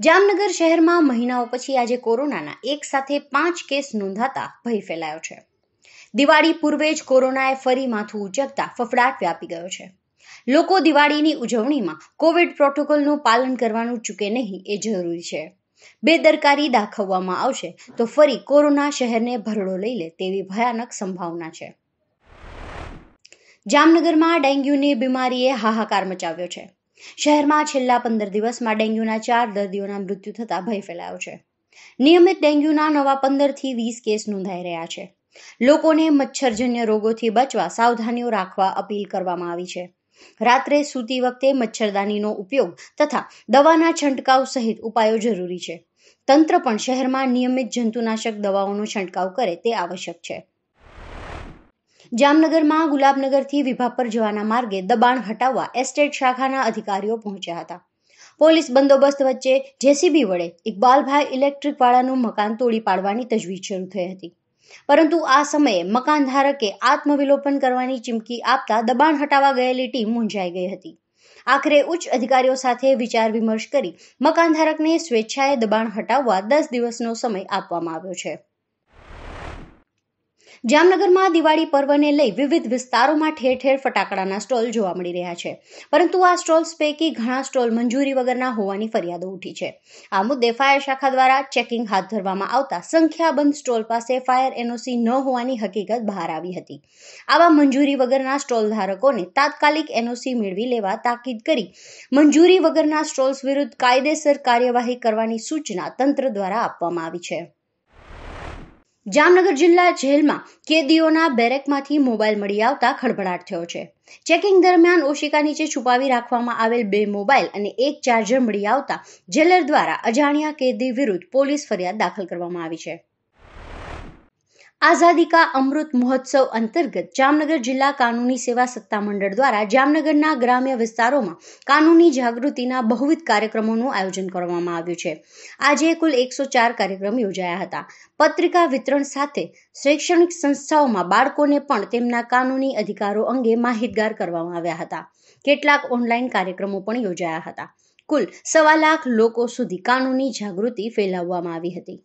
જામનગર શહેરમાં મહિનાઓ પછી આજે કોરોનાના એક સાથે પાંચ કેસ નોંધાતા ભય ફેલાયો છે. દિવાળી પૂર્વે જ કોરોનાએ ફરી માથું ઉચકતા ફફડાટ વ્યાપી ગયો છે. લોકો દિવાળીની ઉજવણીમાં કોવિડ પ્રોટોકોલનું પાલન કરવાનું ચૂકે નહીં એ જરૂરી છે. બેદરકારી દાખવવામાં આવશે તો ફરી કોરોના શહેરને ભરડો લઈ લે તેવી ભયાનક સંભાવના છે. જામનગરમાં ડેન્ગ્યુની બીમારીએ હાહાકાર મચાવ્યો છે. શહેરમાં છેલ્લા પંદર દિવસમાં ડેન્ગ્યુના ચાર દર્દીઓના મૃત્યુ થતા ભય ફેલાયો છે. નિયમિત ડેન્ગ્યુના નવા પંદરથી વીસ કેસ નોંધાઈ રહ્યા છે. લોકોને મચ્છરજન્ય રોગોથી બચવા સાવધાનીઓ રાખવા અપીલ કરવામાં આવી છે. રાત્રે સૂતી વખતે મચ્છરદાનીનો ઉપયોગ તથા દવાના છંટકાવ સહિત ઉપાયો જરૂરી છે. તંત્ર પણ શહેરમાં નિયમિત જંતુનાશક દવાઓનો છંટકાવ કરે તે આવશ્યક છે. જામનગરમાં ગુલાબનગરથી વિભાપર જવાના માર્ગે દબાણ હટાવવા એસ્ટેટ શાખાના અધિકારીઓ પહોંચ્યા હતા. પોલીસ બંદોબસ્ત વચ્ચે જેસીબી વડે ઇકબાલભાઈ ઇલેક્ટ્રિક વાળાનું મકાન તોડી પાડવાની તજવીજ શરૂ થઈ હતી. પરંતુ આ સમયે મકાન ધારકે આત્મવિલોપન કરવાની ચીમકી આપતા દબાણ હટાવવા ગયેલી ટીમ મૂંઝાઈ ગઈ હતી. આખરે ઉચ્ચ અધિકારીઓ સાથે વિચાર વિમર્શ કરી મકાન ધારકને સ્વેચ્છાએ દબાણ હટાવવા દસ દિવસનો સમય આપવામાં આવ્યો છે. જામનગરમાં દિવાળી પર્વને લઈ વિવિધ વિસ્તારોમાં ઠેર ઠેર ફટાકડાના સ્ટોલ જોવા મળી રહ્યા છે. પરંતુ આ સ્ટોલ્સ પૈકી ઘણા સ્ટોલ મંજૂરી વગરના હોવાની ફરિયાદો ઉઠી છે. આ મુદ્દે ફાયર શાખા દ્વારા ચેકિંગ હાથ ધરવામાં આવતા સંખ્યાબંધ સ્ટોલ પાસે ફાયર એનઓસી ન હોવાની હકીકત બહાર આવી હતી. આવા મંજૂરી વગરના સ્ટોલ ધારકોને તાત્કાલિક એનઓસી મેળવી લેવા તાકીદ કરી મંજૂરી વગરના સ્ટોલ્સ વિરુદ્ધ કાયદેસર કાર્યવાહી કરવાની સૂચના તંત્ર દ્વારા આપવામાં આવી છે. જામનગર જિલ્લા જેલમાં કેદીઓના બેરેકમાંથી મોબાઈલ મળી આવતા ખળભળાટ થયો છે. ચેકિંગ દરમિયાન ઓશિકા નીચે છુપાવી રાખવામાં આવેલ બે મોબાઈલ અને એક ચાર્જર મળી આવતા જેલર દ્વારા અજાણ્યા કેદી વિરુદ્ધ પોલીસ ફરિયાદ દાખલ કરવામાં આવી છે. આઝાદી કા અમૃત મહોત્સવ અંતર્ગત જામનગર જિલ્લા કાનૂની સેવા સત્તા મંડળ દ્વારા જામનગરના ગ્રામ્ય વિસ્તારોમાં કાનૂની જાગૃતિના બહુવિધ કાર્યક્રમોનું આયોજન કરવામાં આવ્યું છે. આજે કુલ એકસો ચાર કાર્યક્રમ યોજાયા હતા. પત્રિકા વિતરણ સાથે શૈક્ષણિક સંસ્થાઓમાં બાળકોને પણ તેમના કાનૂની અધિકારો અંગે માહિતગાર કરવામાં આવ્યા હતા. કેટલાક ઓનલાઈન કાર્યક્રમો પણ યોજાયા હતા. કુલ સવા લાખ લોકો સુધી કાનૂની જાગૃતિ ફેલાવવામાં આવી હતી.